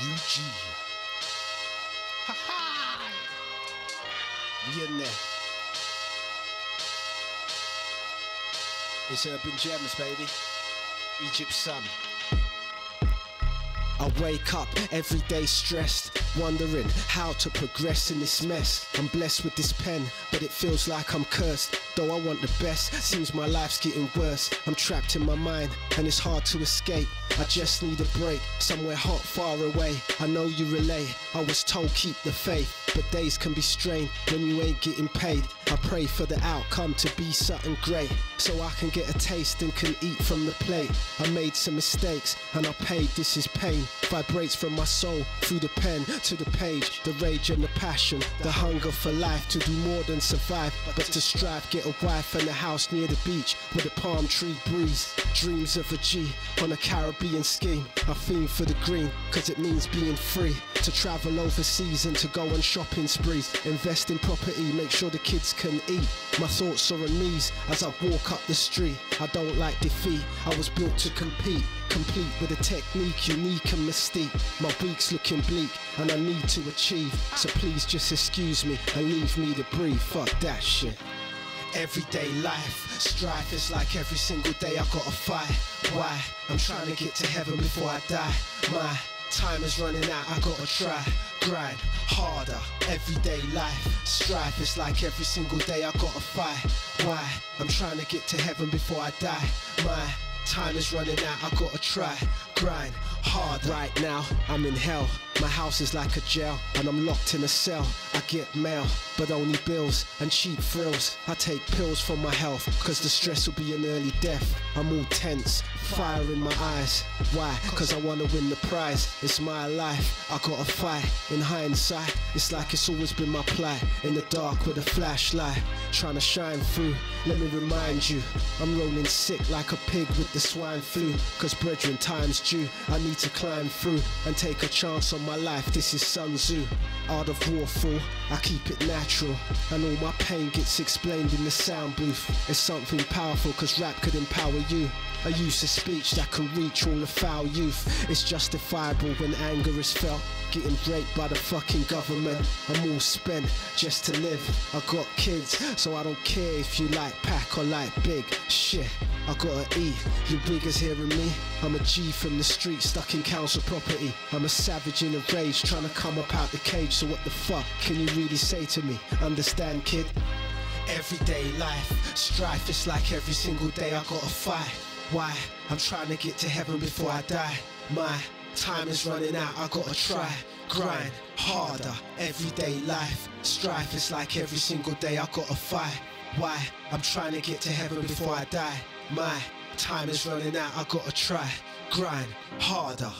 UG. Ha ha! There. It's UrbanGemz, baby. Egypt-Sun. I wake up every day stressed, wondering how to progress in this mess. I'm blessed with this pen, but it feels like I'm cursed. Though I want the best, seems my life's getting worse. I'm trapped in my mind, and it's hard to escape. I just need a break, somewhere hot, far away. I know you relate. I was told keep the faith, but days can be strained when you ain't getting paid. I pray for the outcome to be something great, so I can get a taste and can eat from the plate. I made some mistakes, and I paid. This is pain. Vibrates from my soul through the pen to the page. The rage and the passion, the hunger for life to do more than survive, but to strive. Get a wife and a house near the beach with a palm tree breeze. Dreams of a G on a Caribbean scheme. I fiend for the green, cause it means being free. To travel overseas and to go on shopping sprees. Invest in property, make sure the kids can eat. My thoughts are on knees as I walk up the street. I don't like defeat, I was built to compete. Complete with a technique unique and mystique. My week's looking bleak and I need to achieve. So please just excuse me and leave me to breathe. Fuck that shit. Everyday life, strife is like every single day I gotta fight. Why? I'm trying to get to heaven before I die. My time is running out, I gotta try. Grind harder, everyday life. Strife is like every single day I gotta fight. Why? I'm trying to get to heaven before I die. My time is running out, I gotta try. Grind hard. Right now, I'm in hell. My house is like a jail, and I'm locked in a cell. I get mail, but only bills and cheap thrills. I take pills for my health, cause the stress will be an early death. I'm all tense, fire in my eyes. Why? Cause I wanna win the prize. It's my life, I gotta fight. In hindsight, it's like it's always been my plight. In the dark with a flashlight, trying to shine through. Let me remind you, I'm rolling sick like a pig with the swine flu. Cause brethren, time's due. I need to climb through and take a chance on my life. This is Sun Tzu. Art of war fool. I keep it natural. And all my pain gets explained in the sound booth. It's something powerful cause rap could empower you. A use of speech that can reach all the foul youth. It's justifiable when anger is felt. Getting raped by the fucking government. I'm all spent just to live. I got kids, so I don't care if you like Pac or like big. Shit, I gotta eat. You biggers hearing me? I'm a G from the street, stuck in council property. I'm a savage in a rage, trying to come up out the cage. So what the fuck can you really say to me? Understand, kid? Everyday life, strife. It's like every single day I gotta fight. Why? I'm trying to get to heaven before I die. My time is running out, I gotta try. Grind harder, everyday life. Strife is like every single day I gotta fight. Why? I'm trying to get to heaven before I die. My time is running out, I gotta try. Grind harder.